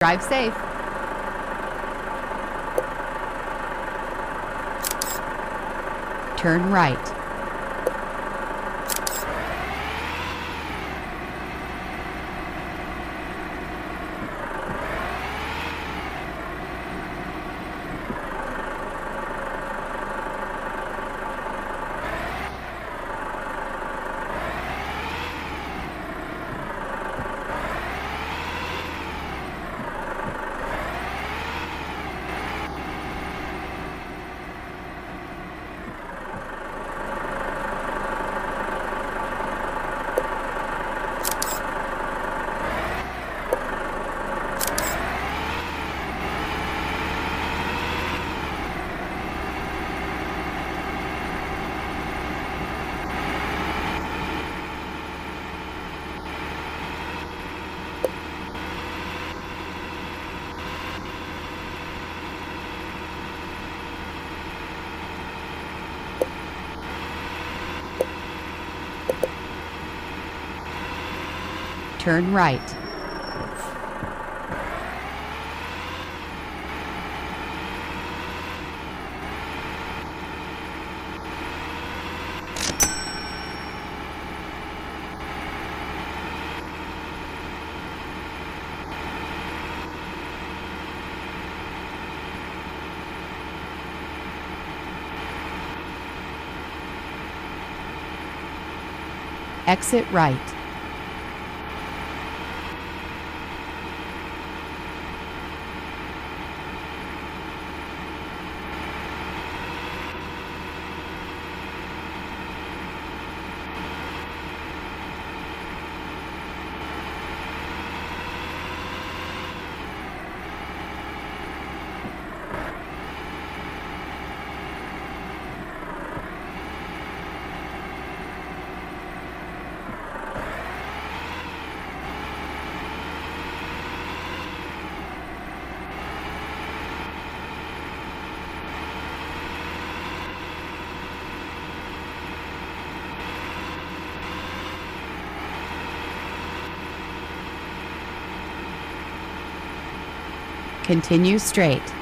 Drive safe. Turn right. Turn right. Exit right. Continue straight.